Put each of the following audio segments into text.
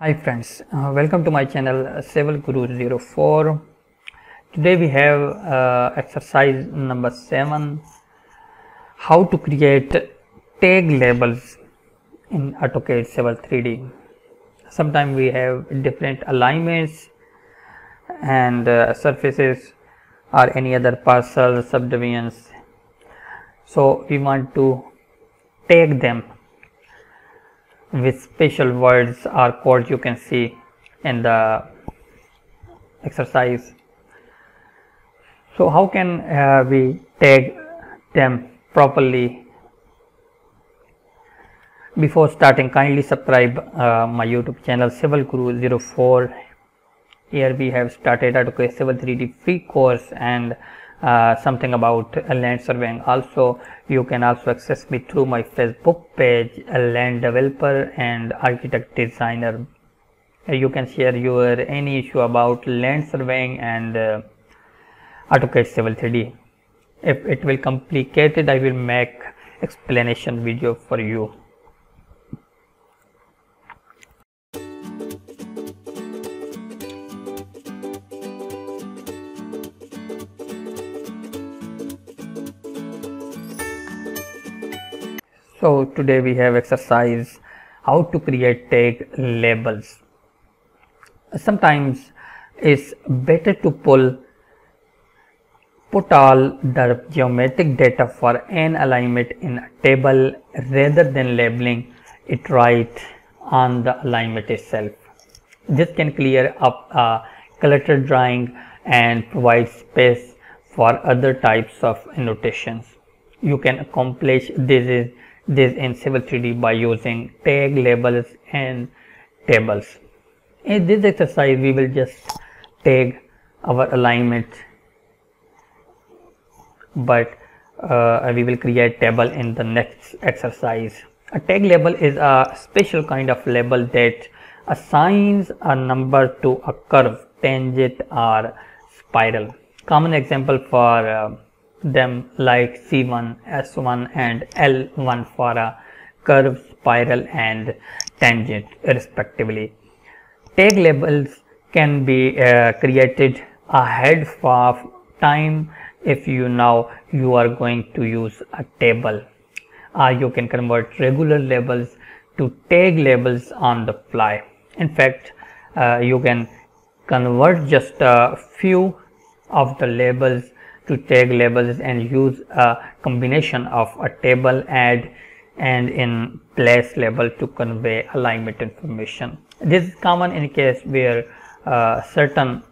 Hi friends, uh, welcome to my channel uh, Civil Guru 04. Today we have uh, exercise number 7 how to create tag labels in AutoCAD Civil 3D. Sometimes we have different alignments and uh, surfaces or any other parcel subdivisions. So we want to tag them with special words or codes you can see in the exercise. So how can uh, we tag them properly? Before starting kindly subscribe uh, my YouTube channel Civil Guru 04. Here we have started AutoCAD Civil 3D free course and uh, something about land surveying. Also you can also access me through my facebook page a land developer and architect designer. You can share your any issue about land surveying and uh, AutoCAD Civil 3D if it will complicated I will make explanation video for you so today we have exercise how to create tag labels. Sometimes it's better to pull put all the geometric data for an alignment in a table rather than labeling it right on the alignment itself. This can clear up a cluttered drawing and provide space for other types of annotations. You can accomplish this is this in Civil 3D by using tag labels and tables. In this exercise, we will just tag our alignment, but uh, we will create table in the next exercise. A tag label is a special kind of label that assigns a number to a curve, tangent or spiral. Common example for uh, them like C1, S1 and L1 for a curve, spiral and tangent respectively. Tag labels can be uh, created ahead of time if you now you are going to use a table or you can convert regular labels to tag labels on the fly. In fact, uh, you can convert just a few of the labels to tag labels and use a combination of a table add and in place label to convey alignment information. This is common in case where uh, certain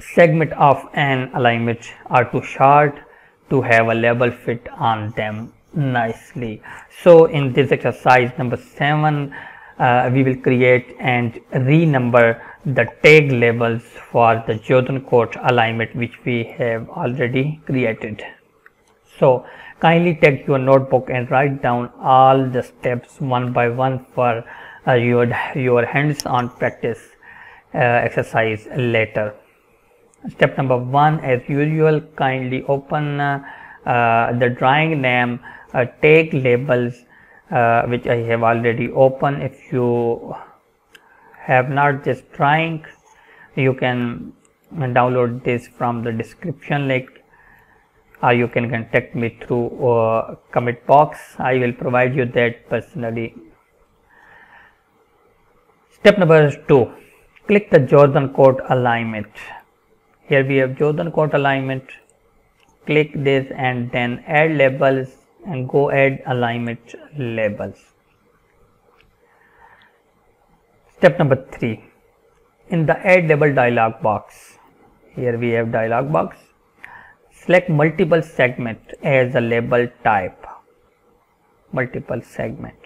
segment of an alignment are too short to have a label fit on them nicely. So in this exercise number 7 uh, we will create and renumber the tag labels for the Jordan code alignment which we have already created. So kindly take your notebook and write down all the steps one by one for uh, your, your hands-on practice uh, exercise later. Step number one as usual kindly open uh, uh, the drawing name uh, tag labels uh, which I have already opened. If you have not just trying you can download this from the description link or you can contact me through uh, comment box. I will provide you that personally. Step number two click the Jordan code alignment. Here we have Jordan code alignment. Click this and then add labels and go add alignment labels. Step number 3 in the add label dialog box here we have dialog box select multiple segment as a label type multiple segment.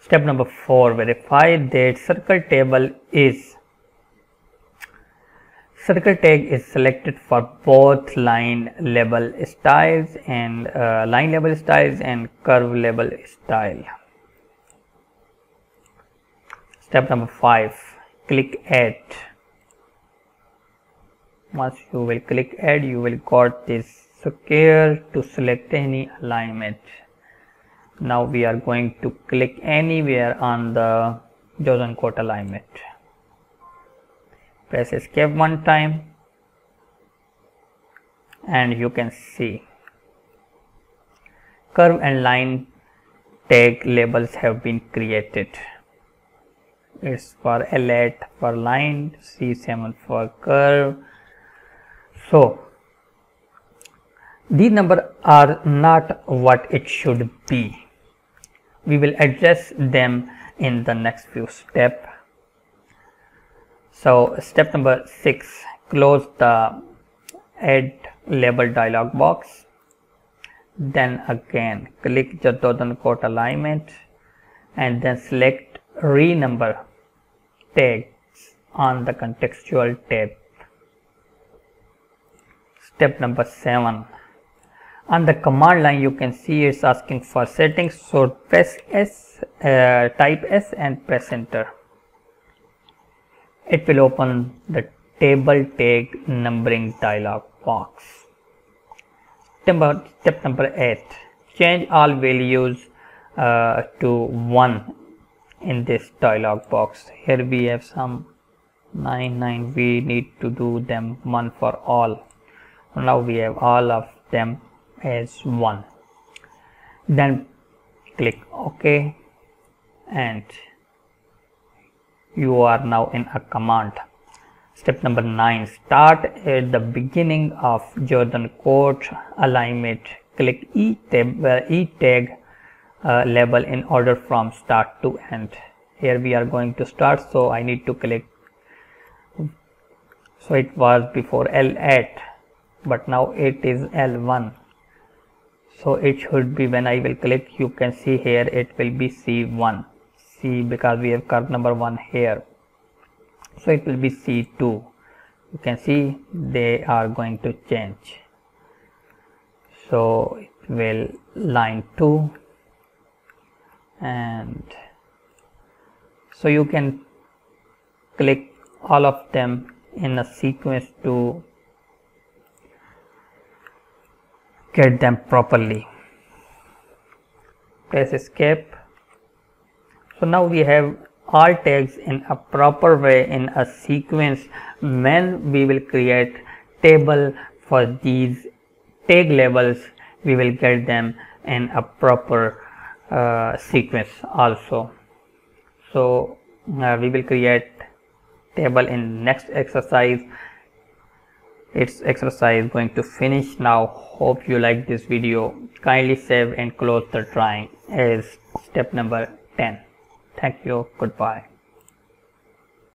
Step number 4 verify that circle table is circle tag is selected for both line label styles and uh, line label styles and curve label style. Step number 5 click add. Once you will click add you will got this square to select any alignment. Now we are going to click anywhere on the Jordan code alignment press escape one time and you can see. Curve and line tag labels have been created. It's for L8 for line C7 for curve. So these numbers are not what it should be. We will address them in the next few steps so step number 6 close the add label dialog box. Then again click the Jordan code alignment and then select renumber tags on the contextual tab. Step number 7 on the command line you can see it's asking for settings so press s uh, type s and press enter it will open the table tag numbering dialog box. Step number 8 change all values uh, to 1 in this dialog box. Here we have some 9 9 we need to do them one for all. Now we have all of them as 1 then click ok and you are now in a command. Step number 9 start at the beginning of Jordan code alignment. Click e tab uh, e tag uh, label in order from start to end. Here we are going to start so I need to click. So it was before L8 but now it is L1 so it should be when I will click you can see here it will be C1 C because we have curve number 1 here. So it will be C2 you can see they are going to change. So it will line 2 and so you can click all of them in a sequence to get them properly. Press escape so now we have all tags in a proper way in a sequence when we will create table for these tag labels we will get them in a proper uh, sequence also. So uh, we will create table in next exercise. Its exercise going to finish now. Hope you like this video. Kindly save and close the drawing as step number 10 thank you. Goodbye